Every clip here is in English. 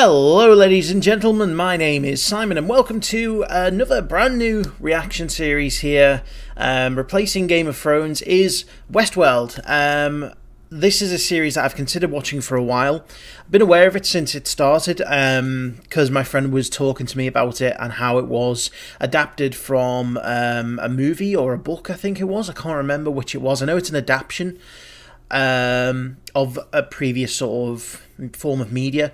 Hello, ladies and gentlemen. My name is Simon, and welcome to another brand new reaction series here. Um, replacing Game of Thrones is Westworld. Um, this is a series that I've considered watching for a while. I've been aware of it since it started because um, my friend was talking to me about it and how it was adapted from um, a movie or a book, I think it was. I can't remember which it was. I know it's an adaptation um, of a previous sort of form of media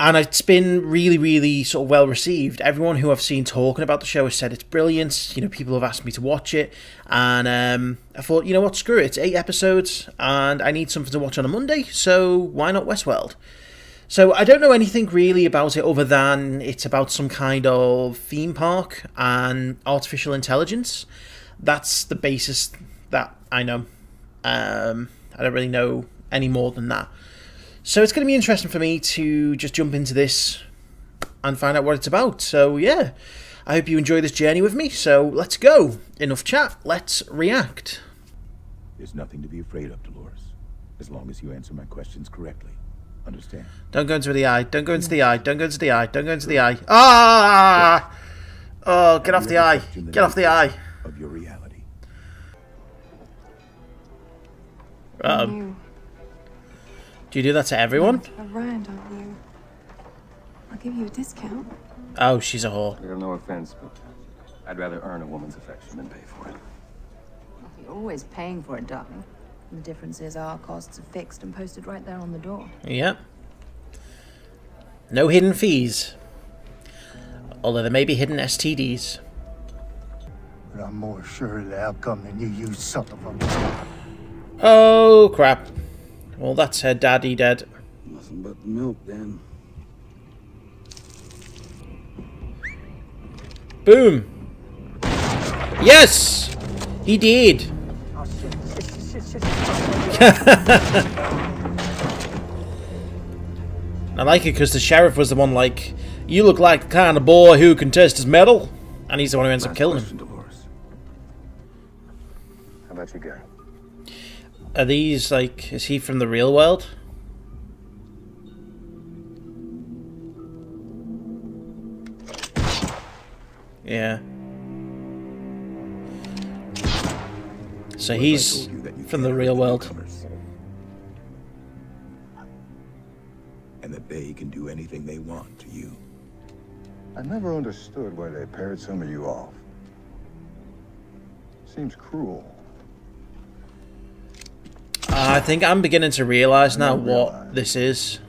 and it's been really, really sort of well received. Everyone who I've seen talking about the show has said it's brilliant. You know, people have asked me to watch it, and um, I thought, you know what, screw it. It's eight episodes, and I need something to watch on a Monday, so why not Westworld? So I don't know anything really about it other than it's about some kind of theme park and artificial intelligence. That's the basis that I know. Um, I don't really know any more than that. So it's going to be interesting for me to just jump into this and find out what it's about. So yeah, I hope you enjoy this journey with me. So let's go. Enough chat. Let's react. There's nothing to be afraid of, Dolores, as long as you answer my questions correctly. Understand? Don't go into the eye. Don't go into the eye. Don't go into the eye. Don't go into the eye. Ah! Oh, get off the eye. Get off the eye. Of your reality. Um. Do you do that to everyone? A rand on you. I'll give you a discount. Oh, she's a whore. I have no offense, but I'd rather earn a woman's affection than pay for it. You're always paying for it, darling. The difference is our costs are fixed and posted right there on the door. Yep. No hidden fees. Although there may be hidden STDs. But I'm more sure of the outcome than you, you son of a... Oh, crap. Well, that's her daddy dead. Nothing but the milk, then. Boom! Yes! He did! Oh, shit, shit, shit, shit, I like it because the sheriff was the one like, you look like the kind of boy who can test his mettle. And he's the one who ends up killing him. Dolores. How about you, Gary? Are these, like, is he from the real world? Yeah. So he's from the real world. And that they can do anything they want to you. I never understood why they paired some of you off. Seems cruel. I think I'm beginning to realize now what this is.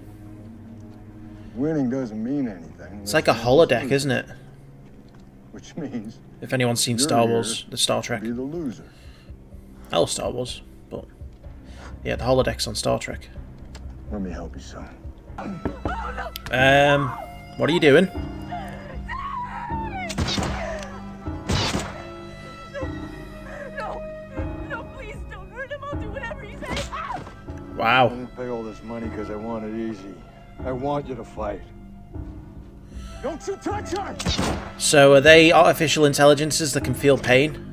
Winning doesn't mean anything. It's like a holodeck, isn't it? Which means if anyone's seen Star Wars, the Star Trek. Be the loser. I love Star Wars, but yeah, the holodecks on Star Trek. Let me help you, son. Um, what are you doing? Wow. I didn't pay all this money because I want it easy. I want you to fight. Don't you touch her! So are they artificial intelligences that can feel pain?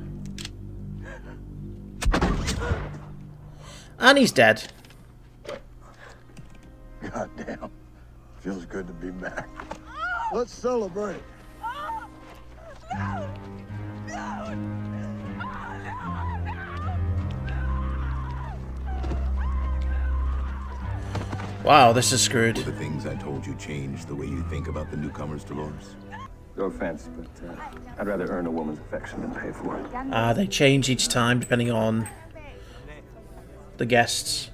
And he's dead. Goddamn. Feels good to be back. Let's celebrate. Oh, no. No. Wow, this is screwed. Will the things I told you change the way you think about the newcomers, Dolores? No offense, but uh, I'd rather earn a woman's affection than pay for it. Ah, uh, they change each time depending on the guests.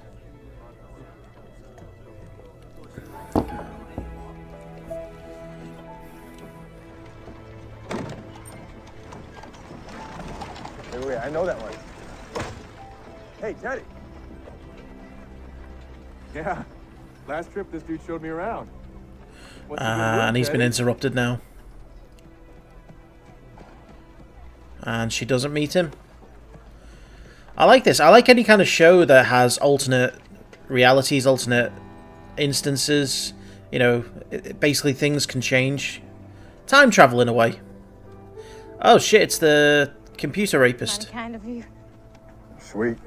Hey, wait, I know that one. Hey, Teddy. Yeah. Last trip, this dude showed me around. Uh, and he's been interrupted now. And she doesn't meet him. I like this. I like any kind of show that has alternate realities, alternate instances. You know, it, basically things can change. Time travel in a way. Oh shit, it's the computer rapist. Kind of you. Sweet.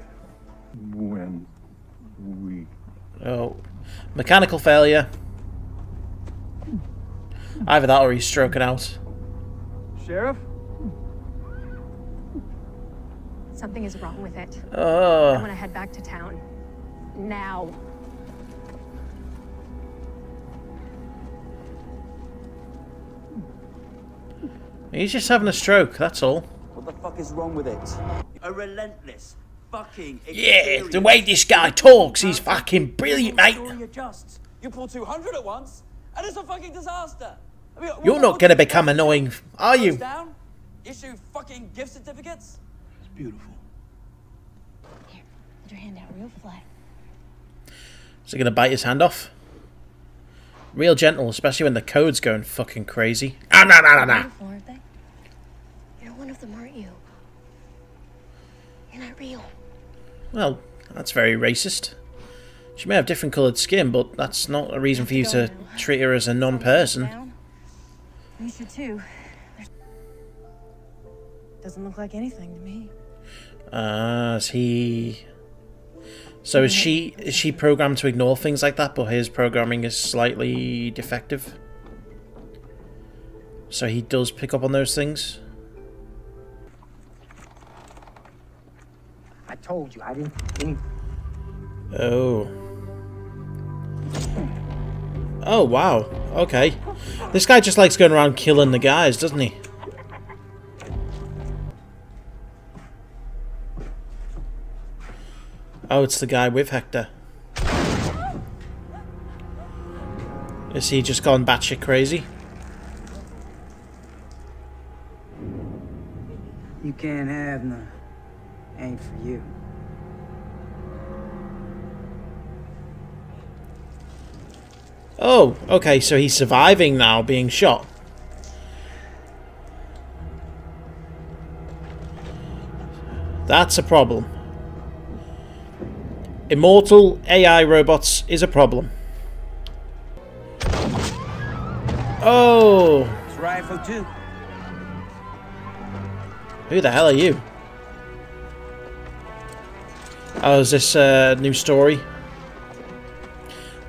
When we Oh. Mechanical failure. Either that or he's stroking out. Sheriff? Something is wrong with it. Uh. I Oh. want to head back to town. Now. He's just having a stroke, that's all. What the fuck is wrong with it? A relentless fucking Yeah, the way this guy talks, he's fucking brilliant, mate. Story adjusts. You pull 200 at once, and it's a fucking disaster. I mean, You're not going to become annoying, are you? Down, issue fucking gift certificates. It's beautiful. Here, put your hand out real flat. Is he going to bite his hand off? Real gentle, especially when the code's going fucking crazy. Ah, nah, nah, nah, nah. Beautiful, aren't they? You're one of them, aren't you? You're not real. Well, that's very racist. She may have different coloured skin, but that's not a reason for you to treat her as a non-person. Down. You should too. Doesn't look like anything to me. Ah, is he? So is she? Is she programmed to ignore things like that, but his programming is slightly defective? So he does pick up on those things. Told you I didn't. didn't Oh. Oh wow. Okay. This guy just likes going around killing the guys, doesn't he? Oh, it's the guy with Hector. Is he just gone batshit crazy? you can't have none. Ain't for you. Oh, okay, so he's surviving now, being shot. That's a problem. Immortal AI robots is a problem. Oh, It's rifle two. who the hell are you? Oh, is this a new story?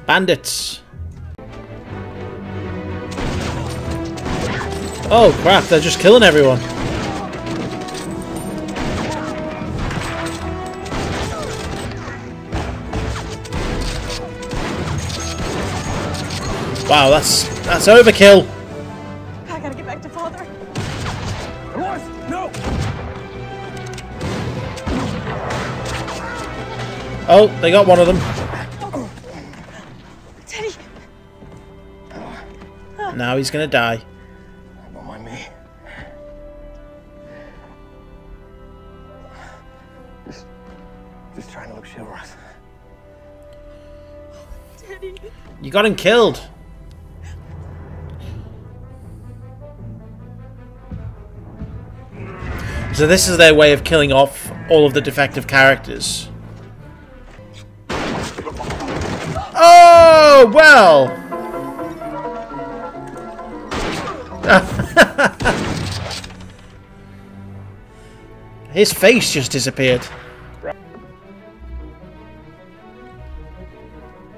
Bandits. Oh crap, they're just killing everyone. Wow, that's that's overkill. Oh, they got one of them. Teddy, Now he's gonna die. Don't mind me. Just, just trying to look chivalrous. Teddy. You got him killed. So this is their way of killing off all of the defective characters. Oh, well. His face just disappeared.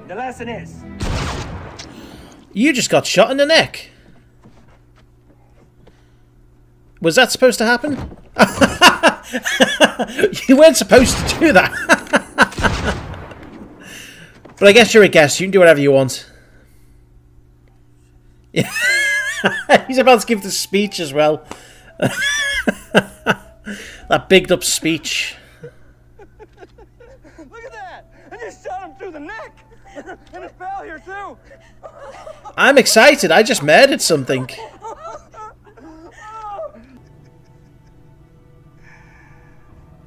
The lesson is You just got shot in the neck. Was that supposed to happen? you weren't supposed to do that. but I guess you're a guest. You can do whatever you want. Yeah. He's about to give the speech as well. that bigged up speech. Look at that! I just shot him through the neck! and it fell here, too! I'm excited. I just murdered something.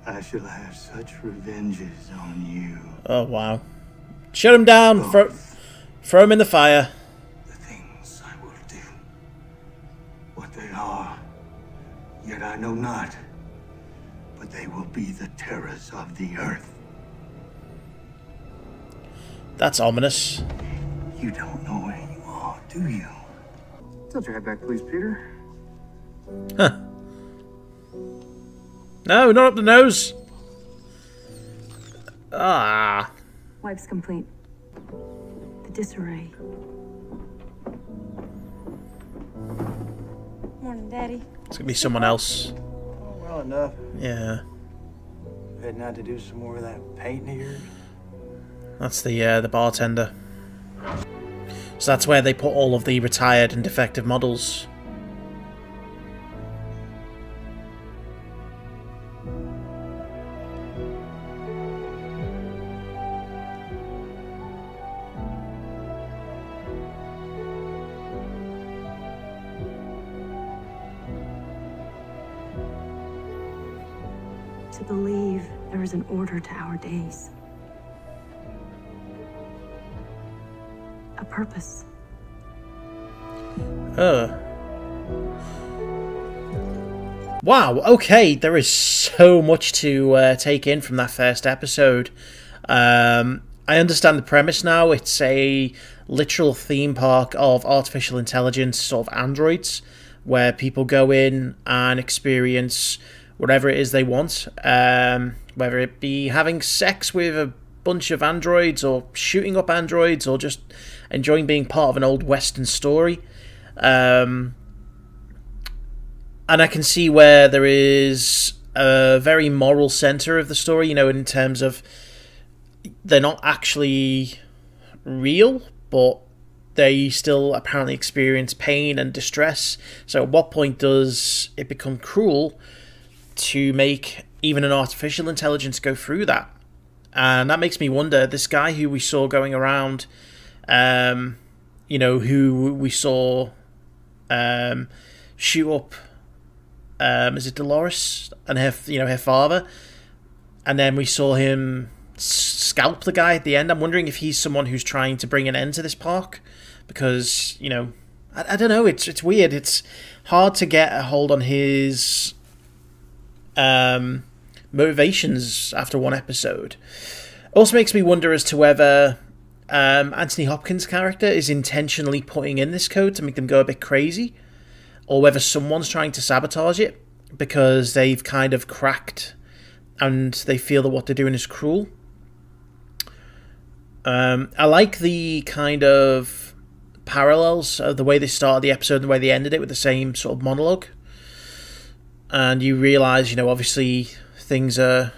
I shall have such revenges on you. Oh, wow. Shut him down. Throw, throw him in the fire. The things I will do. What they are, yet I know not. But they will be the terrors of the earth. That's ominous. You don't know where you are, do you? Tilt your head back, please, Peter. Huh. No, not up the nose. Ah. Wipes complete. The disarray. Morning, Daddy. It's gonna be someone else. Oh, well enough. Yeah, Heading out to do some more of that painting here. that's the uh, the bartender. So that's where they put all of the retired and defective models. To believe there is an order to our days. A purpose. Uh. Wow, okay, there is so much to uh, take in from that first episode. Um, I understand the premise now. It's a literal theme park of artificial intelligence, sort of androids, where people go in and experience whatever it is they want, um, whether it be having sex with a bunch of androids, or shooting up androids, or just enjoying being part of an old Western story. Um, and I can see where there is a very moral center of the story, you know, in terms of they're not actually real, but they still apparently experience pain and distress. So, at what point does it become cruel to make even an artificial intelligence go through that? And that makes me wonder this guy who we saw going around, um, you know, who we saw um, shoot up, um, is it Dolores and her, you know, her father, and then we saw him scalp the guy at the end. I'm wondering if he's someone who's trying to bring an end to this park, because you know, I, I don't know. It's it's weird. It's hard to get a hold on his um, motivations after one episode. Also makes me wonder as to whether um, Anthony Hopkins' character is intentionally putting in this code to make them go a bit crazy, or whether someone's trying to sabotage it because they've kind of cracked and they feel that what they're doing is cruel. Um, I like the kind of parallels of the way they started the episode and the way they ended it with the same sort of monologue. And you realise, you know, obviously things are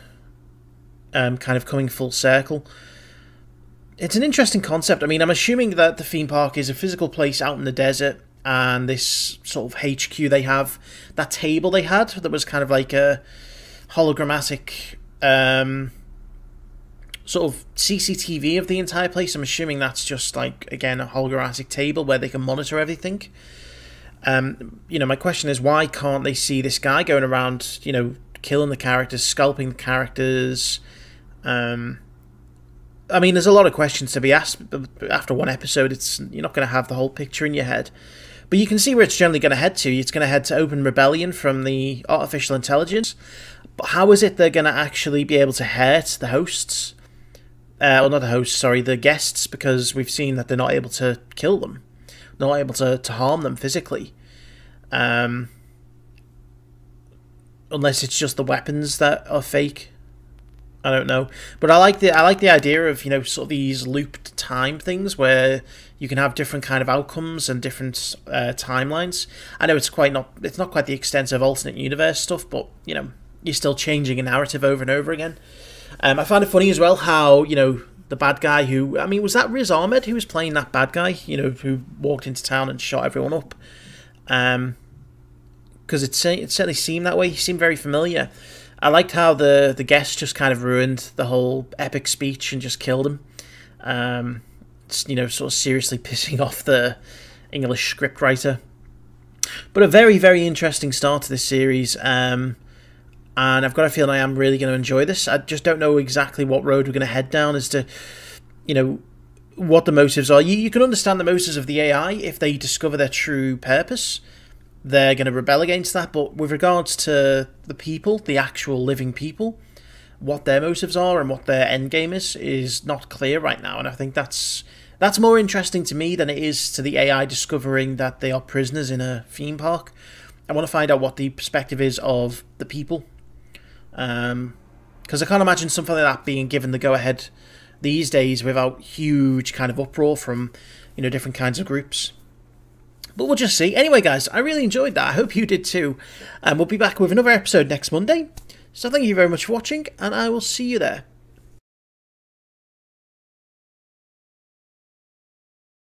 um, kind of coming full circle. It's an interesting concept. I mean, I'm assuming that the theme park is a physical place out in the desert, and this sort of HQ they have, that table they had that was kind of like a hologrammatic um, sort of CCTV of the entire place. I'm assuming that's just like again a holographic table where they can monitor everything. Um, you know, my question is why can't they see this guy going around, you know, killing the characters, scalping the characters? Um, I mean, there's a lot of questions to be asked after one episode. It's you're not going to have the whole picture in your head, but you can see where it's generally going to head to. It's going to head to open rebellion from the artificial intelligence. But how is it they're going to actually be able to hurt the hosts? Uh, well, not the hosts, sorry, the guests, because we've seen that they're not able to kill them, not able to, to harm them physically. Um, unless it's just the weapons that are fake. I don't know, but I like the I like the idea of you know sort of these looped time things where you can have different kind of outcomes and different uh, timelines. I know it's quite not it's not quite the extent of alternate universe stuff, but you know you're still changing a narrative over and over again. Um, I found it funny as well how you know the bad guy who I mean was that Riz Ahmed who was playing that bad guy you know who walked into town and shot everyone up. Um, because it, it certainly seemed that way. He seemed very familiar. I liked how the the guest just kind of ruined the whole epic speech and just killed him. Um, you know, sort of seriously pissing off the English scriptwriter. But a very very interesting start to this series. Um, and I've got a feeling I am really going to enjoy this. I just don't know exactly what road we're going to head down as to, you know, what the motives are. You, you can understand the motives of the AI if they discover their true purpose they're going to rebel against that. But with regards to the people, the actual living people, what their motives are and what their end game is is not clear right now. And I think that's that's more interesting to me than it is to the AI discovering that they are prisoners in a theme park. I want to find out what the perspective is of the people, because um, I can't imagine something like that being given the go ahead these days without huge kind of uproar from you know different kinds of groups. but we'll just see. Anyway, guys, I really enjoyed that. I hope you did too. And we'll be back with another episode next Monday. So thank you very much for watching, and I will see you there.